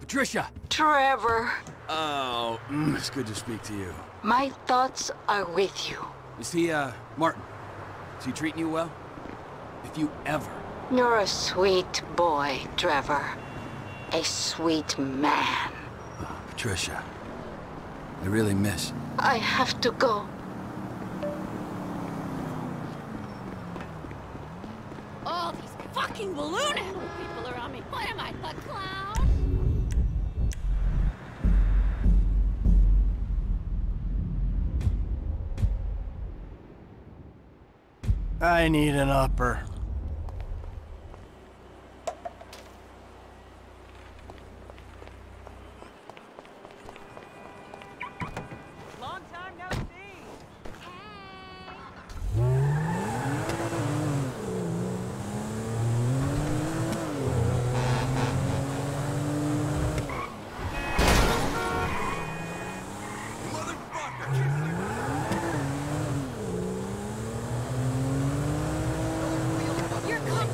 Patricia! Trevor, Oh, mm, it's good to speak to you. my thoughts are with you. Is he, uh, Martin? Is he treating you well? If you ever... You're a sweet boy, Trevor. A sweet man. Patricia, I really miss... I have to go. All these fucking balloon animal people are on me. What am I, a clown? I need an upper. Long time no see. You're coming.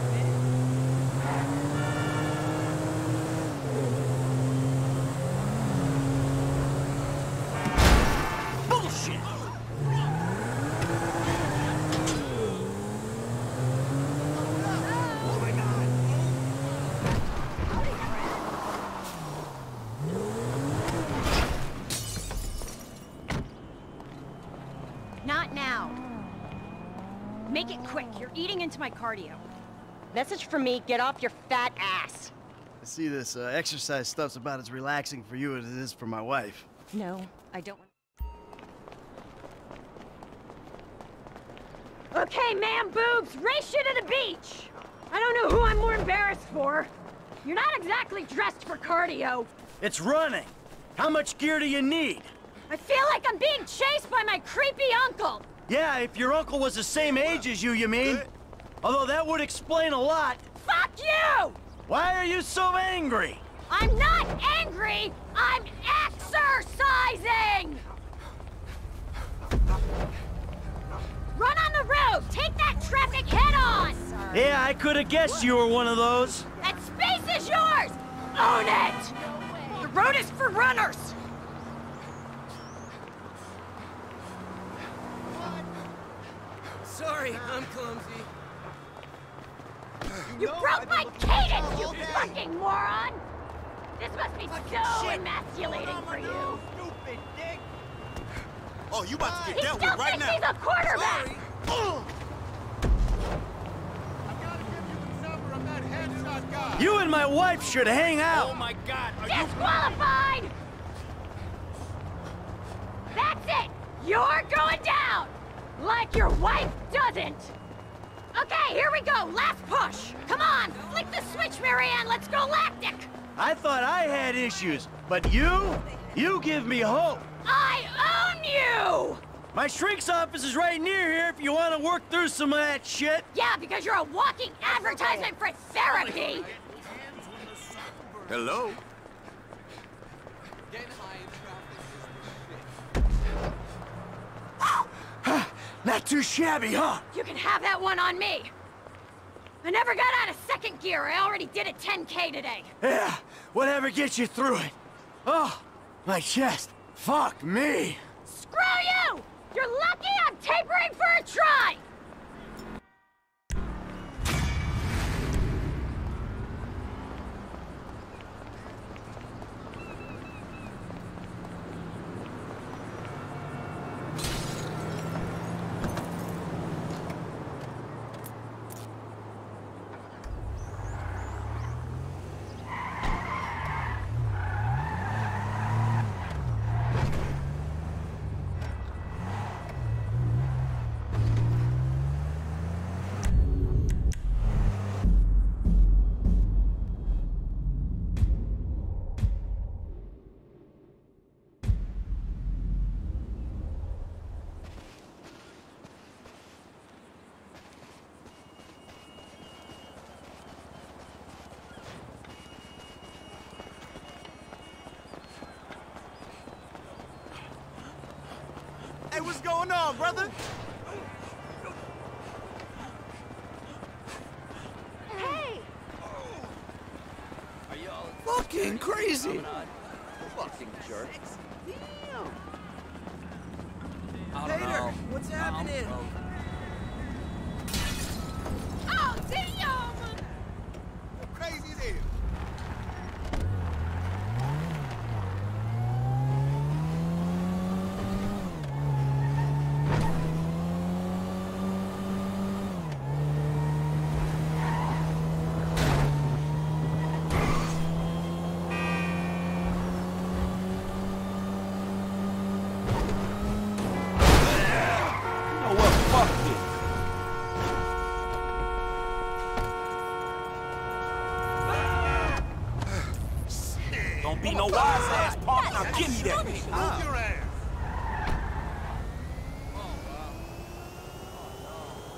Bullshit! Not now. Make it quick. You're eating into my cardio. Message for me, get off your fat ass. I see this uh, exercise stuff's about as relaxing for you as it is for my wife. No, I don't want... Okay, man boobs, race you to the beach! I don't know who I'm more embarrassed for. You're not exactly dressed for cardio. It's running! How much gear do you need? I feel like I'm being chased by my creepy uncle. Yeah, if your uncle was the same age as you, you mean? Although that would explain a lot. Fuck you! Why are you so angry? I'm not angry, I'm exercising! Run on the road! Take that traffic head on! Yeah, I could have guessed you were one of those. That space is yours! Own it! The road is for runners! Sorry, I'm clumsy. You broke my cadence, you fucking moron! This must be so emasculating for you. Stupid dick. Oh, you about to He get dealt with right now. He still thinks now. he's a quarterback! Sorry. I gotta give you the number of that headshot guy. You and my wife should hang out. Oh my god, are you Disqualified! That's it! You're going down! Like your wife doesn't! Okay, here we go, last push! Come on, flick the switch, Mary-Ann, let's go lactic! I thought I had issues, but you? You give me hope. I own you! My shrink's office is right near here if you want to work through some of that shit. Yeah, because you're a walking advertisement for therapy! Hello. Not too shabby, huh? You can have that one on me! I never got out of second gear, I already did a 10k today! Yeah, whatever gets you through it. Oh, my chest. Fuck me. Screw you! You're lucky I'm tapering what's going on, brother? Hey! Are y'all fucking crazy. Fucking jerk. I don't Peter, know. what's I'm happening? Don't be no wise ass punk. Now give me that. Move your ass.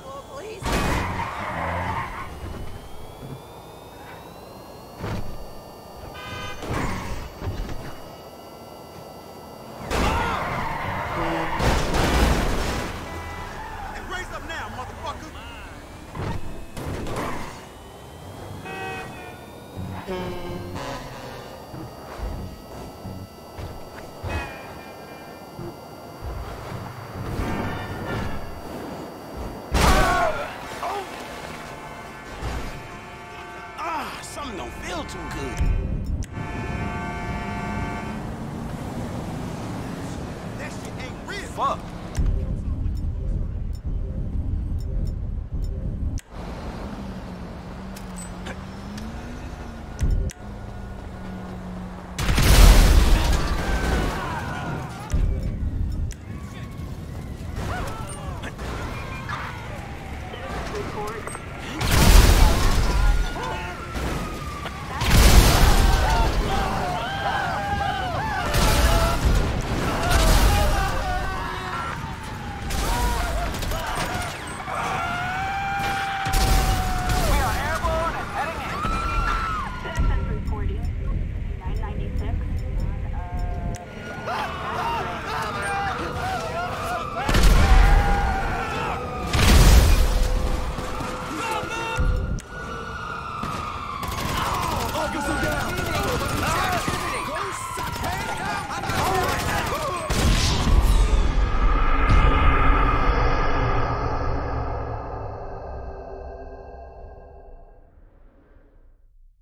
Oh, please. Hey, raise up now, motherfucker. Something don't feel too good. That shit ain't real. Fuck.